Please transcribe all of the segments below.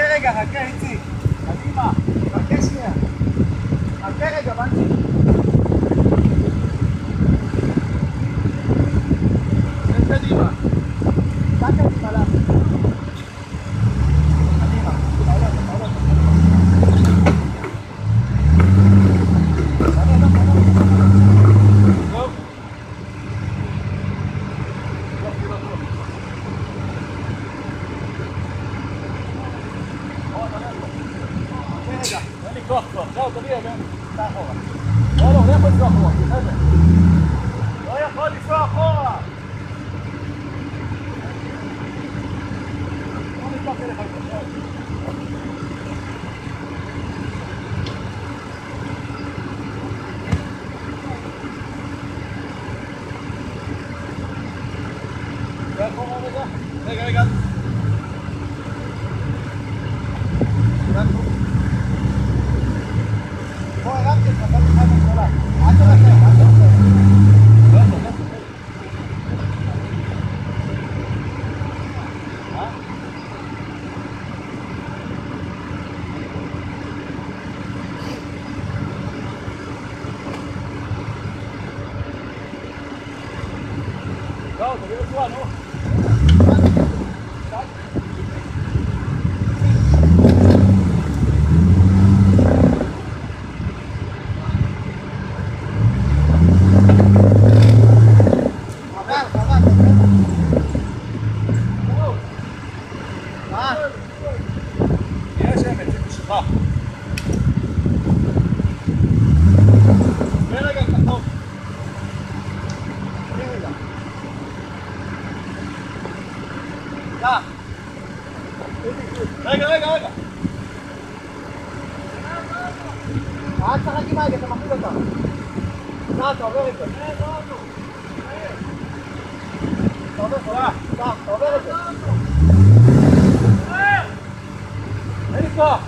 רגע, חכה איציק. קדימה, חכה שנייה. חכה רגע, בנצ'י. רגע, אין לי כוח כבר, עכשיו תביא אבן, סע אחורה. לא, לא, לא יכול לנסוע אחורה, בסדר. לא יכול לנסוע אחורה! בוא נפתח אליך איתו, עכשיו. זה אחורה רגע? רגע, רגע. בוא, הרמתי אותך, אתה בכלל בממשלה. אל תוותר, אל תוותר. לא טוב, לא טוב. אה? לא, תביא קח. רגע, רגע, רגע. אל תשחק עם ההגה, אתה מפעיל אותה. קח, אתה עובר את זה. אתה עובר, קח, קח, אתה עובר את זה. אין לי כוח.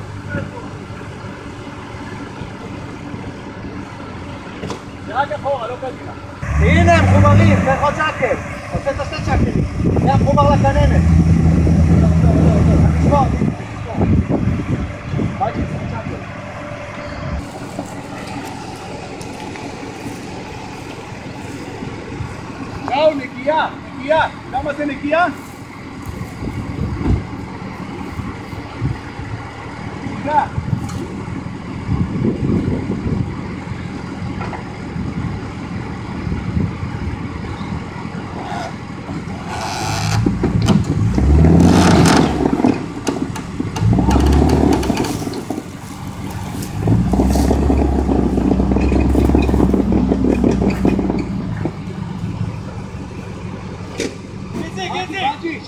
זה רק אחורה, לא קדימה. הנה הם מחוברים, צריך עוד שקל. עושה את השתי שקלים. זה המחובר לכננת. שאול, נקייה, נקייה. למה זה נקייה? נקייה.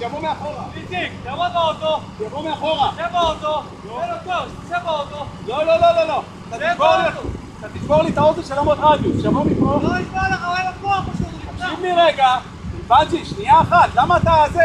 שיבוא מאחורה. איציק, תבוא באוטו! שיבוא מאחורה. שב באוטו! תן לו טוב, שב באוטו! לא, לא, לא, לא, לא. אתה תשבור לי- את האוזן של עמוד רדיוס. שיבוא מפה. לא ישמע לך, אין לו כוח פשוט! תקשיב לי רגע. בנצ'י, שנייה אחת. למה אתה זה?